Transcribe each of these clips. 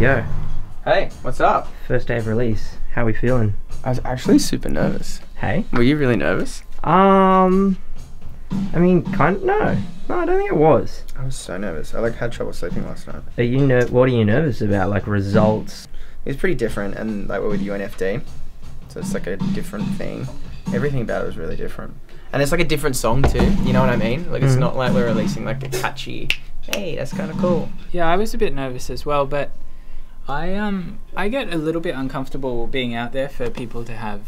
Yo, Hey, what's up? first day of release. How we feeling? I was actually super nervous. Hey. Were you really nervous? Um, I mean, kind of, no, no, I don't think it was. I was so nervous. I like had trouble sleeping last night. Are you ner- What are you nervous about? Like results? It was pretty different, and like we're with UNFD, so it's like a different thing. Everything about it was really different, and it's like a different song too. You know what I mean? Like it's Mhm. not like we're releasing like a catchy. Hey, that's kind of cool. Yeah, I was a bit nervous as well, but I um I get a little bit uncomfortable being out there for people to have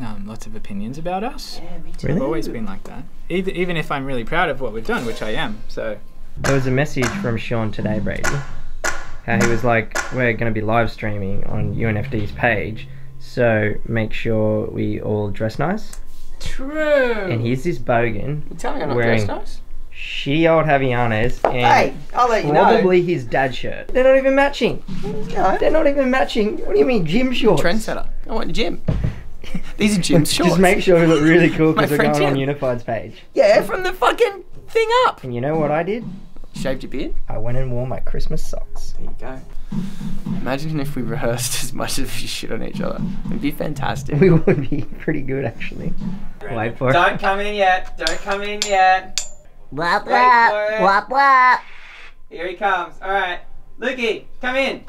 um, lots of opinions about us. I've always been like that. Even even if I'm really proud of what we've done, which I am. So There was a message from Shaun today, Bradie. How he was like, "We're going to be live streaming on UNFD's page, so make sure we all dress nice." true. And here's this bogan You tell me I'm not Wearing- dressed nice. Shitty old Havaianas and Hey, I'll let you know. probably his dad shirt. They're not even matching. No. They're not even matching. What do you mean, gym shorts? Trendsetter. I want gym. These are gym shorts. Just make sure we look really cool because we're friend going on Jim. UNFD's page. Yeah, from the fucking thing up. And you know what I did? Shaved your beard. I went and wore my Christmas socks. There you go. Imagine if we rehearsed as much as we shit on each other. It'd be fantastic. We would be pretty good actually. Wait for it. Don't come in yet. Don't come in yet. Wop Wait for it. wop, wop wop. Here he comes. All right, Lukey, come in.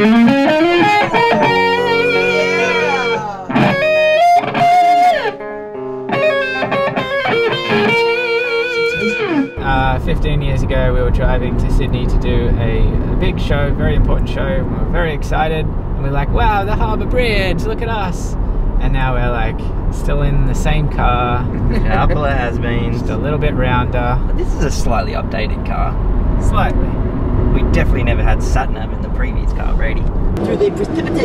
Uh, driving to Sydney to do a, a big show, very important show. and We were very excited, and we are like, "Wow, the Harbour Bridge! Look at us!" And now we're like still in the same car, Couple of has been. just a little bit rounder, This is a slightly updated car. slightly. We definitely never had sat nav in the previous car, Bradie.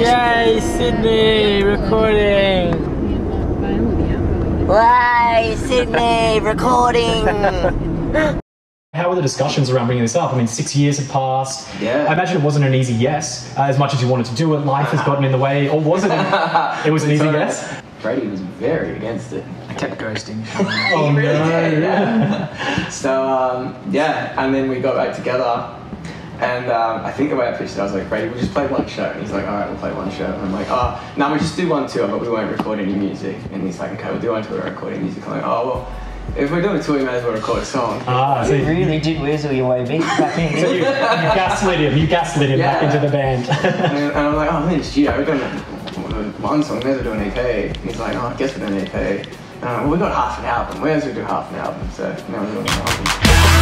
Yay, Sydney recording. Why, Sydney, recording. How were the discussions around bringing this up? I mean, six years have passed. Yeah. I imagine it wasn't an easy yes. Uh, as much as you wanted to do it, life has gotten in the way. Or was it? An, it was an easy yes. Bradie was very against it. I kept ghosting. Oh no. Yeah. so um, yeah, and then we got back together, and um, I think the way I pitched it, I was like, Bradie, we'll just play one show. And he's like, all right, we'll play one show. And I'm like, oh, no, we'll just do one tour, but we won't record any music. And he's like, okay, we'll do one tour, record any music. I'm like, oh well, if we're doing a tour, we may as well record a song. Ah, so you, Really did weasel your way back in. so you, you gaslit him. You gaslit him back into the band. And, and I'm like, oh, I'm in the studio, we're doing one song, We're as well do an EP. And he's like, oh, I guess we're doing an EP. And I'm like, well, we got half an album, we may as well do half an album. So now we're doing an album.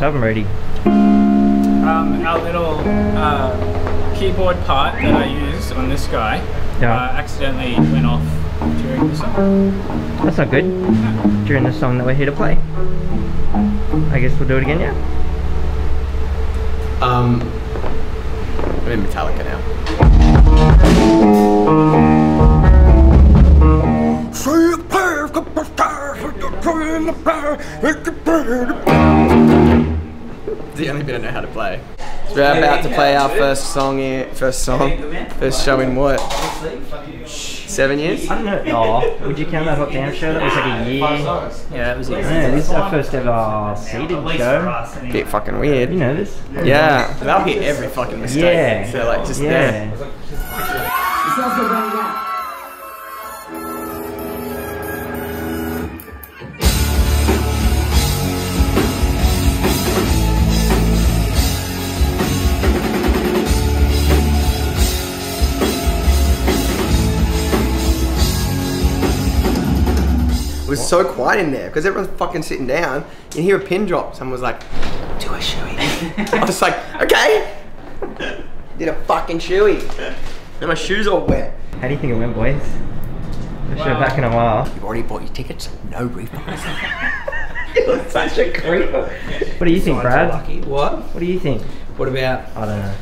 What just happened, Bradie? Um, our little uh, keyboard part that I use on this guy Yeah. uh, accidentally went off during the song. That's not good. During the song that we're here to play. I guess we'll do it again, yeah? Um, I'm in Metallica now. The only bit I know how to play. So we're about to play our first song here, first song, first show in what? Seven years? I don't know. Oh, would you count that Hot Damn show? That was like a year. Yeah, it was it. Yeah, this is our first ever seated show. Bit fucking weird. You know this? Yeah, they'll hit every fucking mistake. Yeah. So like just there. Yeah. It was so quiet in there because everyone's fucking sitting down. You hear a pin drop. Someone was like, "Do a shoey." I was like, "Okay." Did a fucking shoey. And my shoes all wet. How do you think it went, boys? First show back in a while. You've already bought your tickets. No refunds. It was such a creep. What do you think, Brad? What? What do you think? What about? I don't know.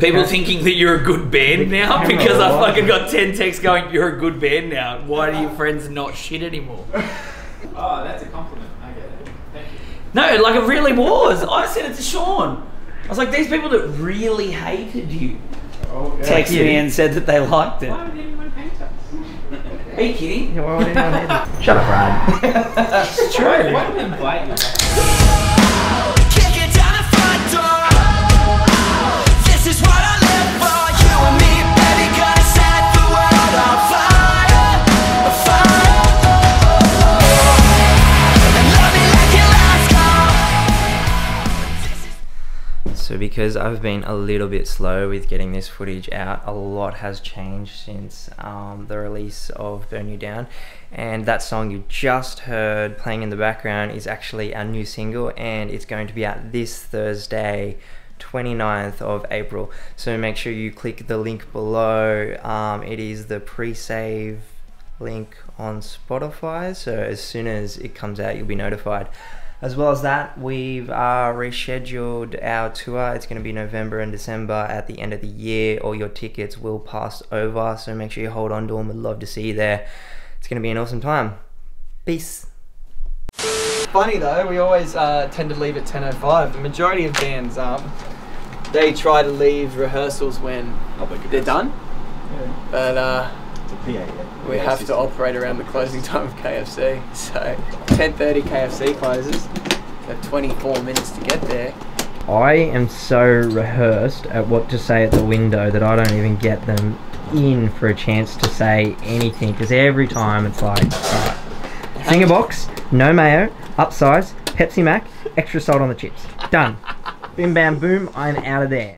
People thinking that you're a good band now because I fucking got 10 texts going, you're a good band now. Why do your friends not shit anymore? Oh, that's a compliment. I get it. Thank you. No, like it really was. I said it to Shaun. I was like, these people that really hated you oh, texted me and said that they liked it. Why would anyone hate us? Are you kidding? Why would anyone hate it? Shut up, Ryan. It's true. Why we invite you? So because I've been a little bit slow with getting this footage out, a lot has changed since um, the release of Burn You Down. And that song you just heard playing in the background is actually our new single and it's going to be out this Thursday, 29th of April. So make sure you click the link below. Um, it is the pre-save link on Spotify. So as soon as it comes out, you'll be notified. As well as that, we've uh, rescheduled our tour. It's going to be November and December at the end of the year. All your tickets will pass over, so make sure you hold on to them. We'd love to see you there. It's going to be an awesome time. Peace. Funny though, we always uh, tend to leave at 10.05. The majority of bands, um, they try to leave rehearsals when they're done. But uh, we have to operate around the closing time of KFC. So 10.30 KFC closes. We have 24 minutes to get there. I am so rehearsed at what to say at the window that I don't even get them in for a chance to say anything because every time it's like, alright, Zinger box, no mayo, upsize, Pepsi Max, extra salt on the chips. Done. Bim bam boom, I'm out of there.